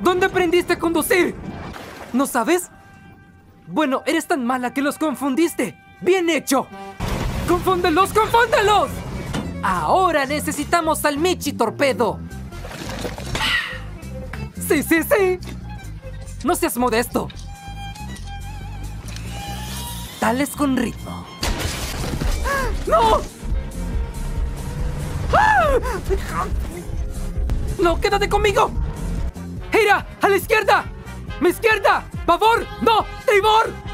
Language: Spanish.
¿Dónde aprendiste a conducir? ¿No sabes? Bueno, eres tan mala que los confundiste. ¡Bien hecho! ¡Confúndelos, confúndelos! Ahora necesitamos al Michi Torpedo. Sí, sí, sí. No seas modesto. Dales con ritmo. ¡No! ¡No, quédate conmigo! ¡A la izquierda! ¡Mi izquierda! ¡Favor! ¡No! ¡Tibor!